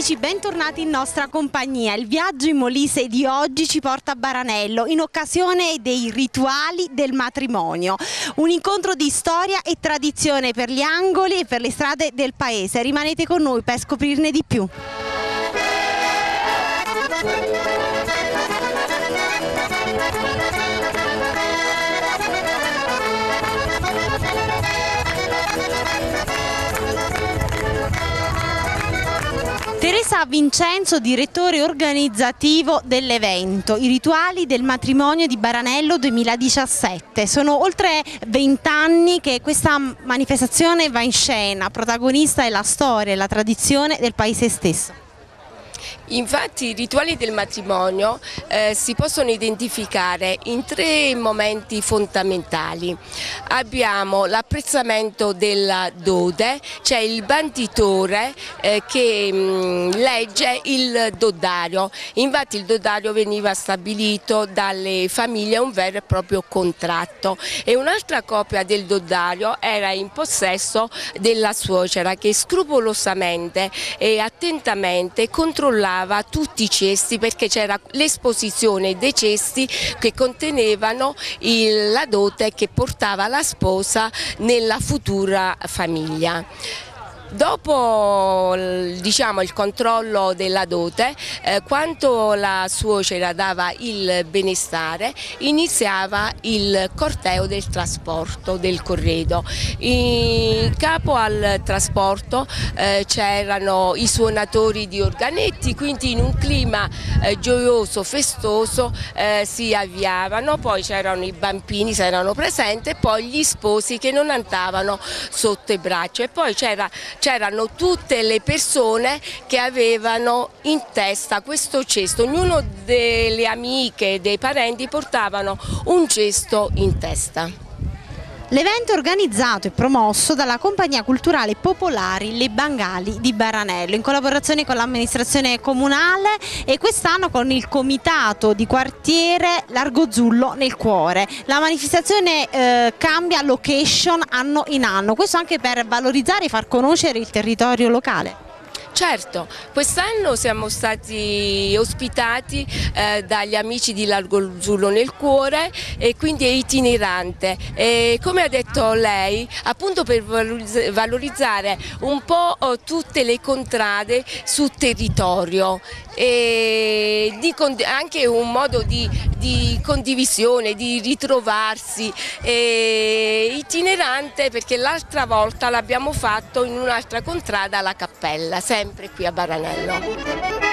amici, bentornati in nostra compagnia. Il viaggio in Molise di oggi ci porta a Baranello in occasione dei rituali del matrimonio. Un incontro di storia e tradizione per gli angoli e per le strade del paese. Rimanete con noi per scoprirne di più. Teresa Vincenzo, direttore organizzativo dell'evento, i rituali del matrimonio di Baranello 2017. Sono oltre vent'anni che questa manifestazione va in scena, protagonista è la storia e la tradizione del paese stesso. Infatti i rituali del matrimonio eh, si possono identificare in tre momenti fondamentali. Abbiamo l'apprezzamento della dode, cioè il banditore eh, che mh, mm, legge il dodario. Infatti il dodario veniva stabilito dalle famiglie un vero e proprio contratto e un'altra copia del dodario era in possesso della suocera che scrupolosamente e attentamente controllava conservava tutti i cesti perché c'era l'esposizione dei cesti che contenevano il, la dote che portava la sposa nella futura famiglia. Dopo diciamo, il controllo della dote, eh, quanto la suocera dava il benestare, iniziava il corteo del trasporto del corredo. In capo al trasporto eh, c'erano i suonatori di organetti, quindi in un clima eh, gioioso, festoso eh, si avviavano, poi c'erano i bambini, se erano presenti, poi gli sposi che non andavano sotto i braccia e poi c'era c'erano tutte le persone che avevano in testa questo cesto, ognuno delle amiche e dei parenti portavano un cesto in testa. L'evento è organizzato e promosso dalla compagnia culturale Popolari Le Bangali di Baranello in collaborazione con l'amministrazione comunale e quest'anno con il comitato di quartiere Largo Zullo nel cuore. La manifestazione eh, cambia location anno in anno, questo anche per valorizzare e far conoscere il territorio locale. Certo, quest'anno siamo stati ospitati eh, dagli amici di Largo Zullo nel cuore e quindi è itinerante. E come ha detto lei, appunto per valorizzare un po' oh, tutte le contrade sul territorio e anche un modo di, di, condivisione, di ritrovarsi, itinerante perché l'altra volta l'abbiamo fatto in un'altra contrada alla Cappella, sempre qui a Baranello.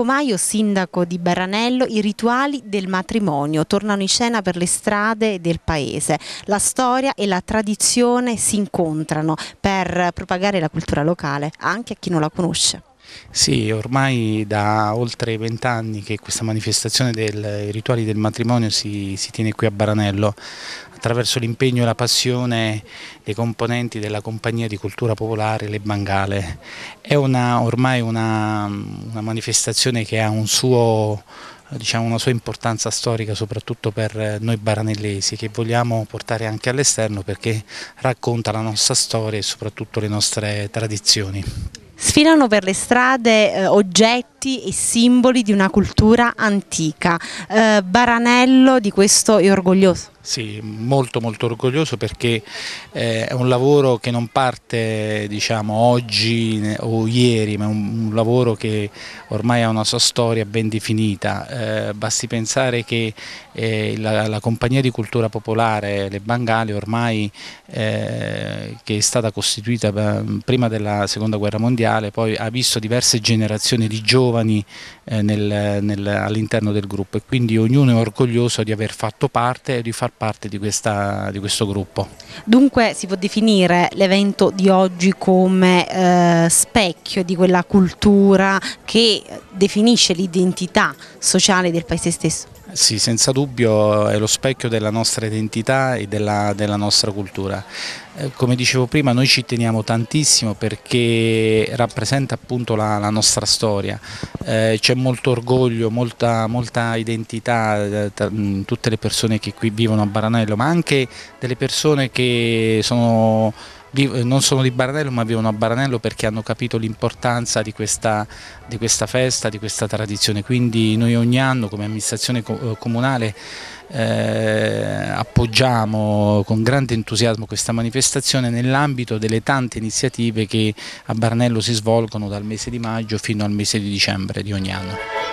Marco Maio, sindaco di Baranello, i rituali del matrimonio tornano in scena per le strade del paese. La storia e la tradizione si incontrano per propagare la cultura locale anche a chi non la conosce. Sì, ormai da oltre vent'anni che questa manifestazione dei rituali del matrimonio si, si tiene qui a Baranello attraverso l'impegno e la passione dei componenti della compagnia di cultura popolare Le Bangale. È una, ormai una, una manifestazione che ha un suo diciamo, una sua importanza storica soprattutto per noi baranellesi che vogliamo portare anche all'esterno perché racconta la nostra storia e soprattutto le nostre tradizioni. Sfilano per le strade eh, oggetti e simboli di una cultura antica. Eh, Baranello di questo è orgoglioso? Sì, molto molto orgoglioso perché eh, è un lavoro che non parte diciamo, oggi o ieri, ma è un, un, lavoro che ormai ha una sua storia ben definita. Eh, basti pensare che eh, la, la, compagnia di cultura popolare, le Bangali, ormai eh, che è stata costituita prima della seconda guerra mondiale, poi ha visto diverse generazioni di giovani eh, all'interno del gruppo e quindi ognuno è orgoglioso di aver fatto parte e di far parte di, questa, di questo gruppo. Dunque si può definire l'evento di oggi come eh, specchio di quella cultura che definisce l'identità sociale del paese stesso? Sì, senza dubbio è lo specchio della nostra identità e della, della nostra cultura. Eh, come dicevo prima noi ci teniamo tantissimo perché rappresenta appunto la, la nostra storia, eh, c'è molto orgoglio, molta, molta identità eh, tra tutte le persone che qui vivono a Baranello ma anche delle persone che sono non sono di Baranello ma vivono a Baranello perché hanno capito l'importanza di, di questa, festa, di questa tradizione, quindi noi ogni anno come amministrazione eh, comunale eh, appoggiamo con grande entusiasmo questa manifestazione nell'ambito delle tante iniziative che a Baranello si svolgono dal mese di maggio fino al mese di dicembre di ogni anno.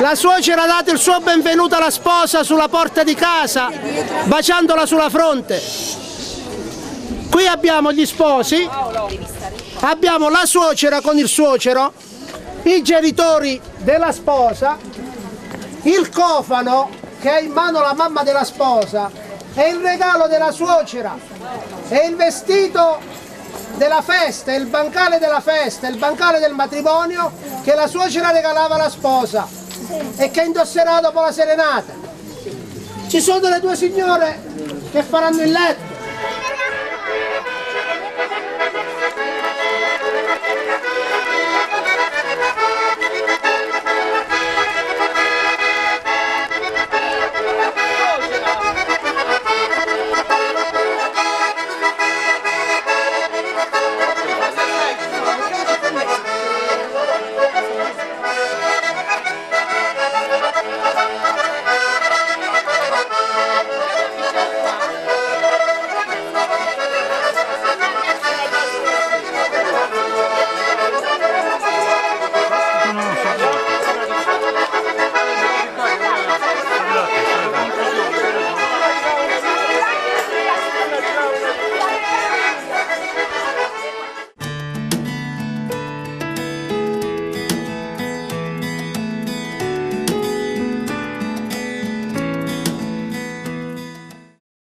La suocera ha dato il suo benvenuto alla sposa sulla porta di casa, baciandola sulla fronte. Qui abbiamo gli sposi, abbiamo la suocera con il suocero, i genitori della sposa, il cofano che ha in mano la mamma della sposa e il regalo della suocera e il vestito della festa, il bancale della festa, il bancale del matrimonio che la suocera regalava alla sposa e che indosserà dopo la serenata. Ci sono delle due signore che faranno il letto.